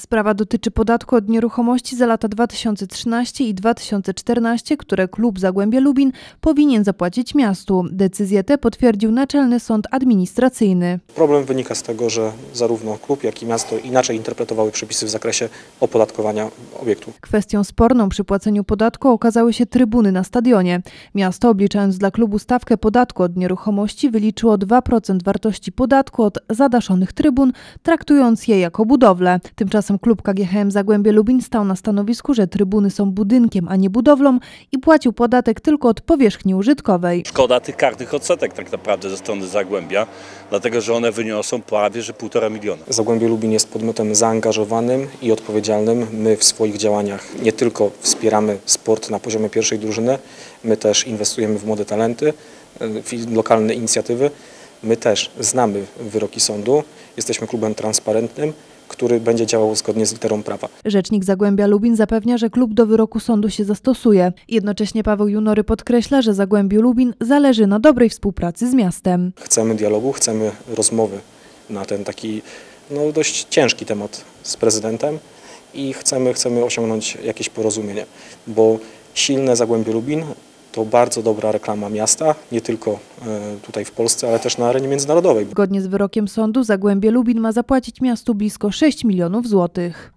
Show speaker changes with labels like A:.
A: Sprawa dotyczy podatku od nieruchomości za lata 2013 i 2014, które klub Zagłębia Lubin powinien zapłacić miastu. Decyzję tę potwierdził Naczelny Sąd Administracyjny.
B: Problem wynika z tego, że zarówno klub, jak i miasto inaczej interpretowały przepisy w zakresie opodatkowania obiektu.
A: Kwestią sporną przy płaceniu podatku okazały się trybuny na stadionie. Miasto, obliczając dla klubu stawkę podatku od nieruchomości, wyliczyło 2% wartości podatku od zadaszonych trybun, traktując je jako budowlę. Tymczasem klub KGHM Zagłębie Lubin stał na stanowisku, że trybuny są budynkiem, a nie budowlą i płacił podatek tylko od powierzchni użytkowej.
C: Szkoda tych karnych odsetek tak naprawdę ze strony Zagłębia, dlatego że one wyniosą prawie że półtora miliona.
B: Zagłębie Lubin jest podmiotem zaangażowanym i odpowiedzialnym. My w swoich działaniach nie tylko wspieramy sport na poziomie pierwszej drużyny, my też inwestujemy w młode talenty, w lokalne inicjatywy. My też znamy wyroki sądu, jesteśmy klubem transparentnym, który będzie działał zgodnie z literą prawa.
A: Rzecznik Zagłębia Lubin zapewnia, że klub do wyroku sądu się zastosuje. Jednocześnie Paweł Junory podkreśla, że Zagłębiu Lubin zależy na dobrej współpracy z miastem.
B: Chcemy dialogu, chcemy rozmowy na ten taki no, dość ciężki temat z prezydentem i chcemy, chcemy osiągnąć jakieś porozumienie, bo silne Zagłębie Lubin to bardzo dobra reklama miasta, nie tylko e, tutaj w Polsce, ale też na arenie międzynarodowej.
A: Zgodnie z wyrokiem sądu Zagłębie Lubin ma zapłacić miastu blisko 6 milionów złotych.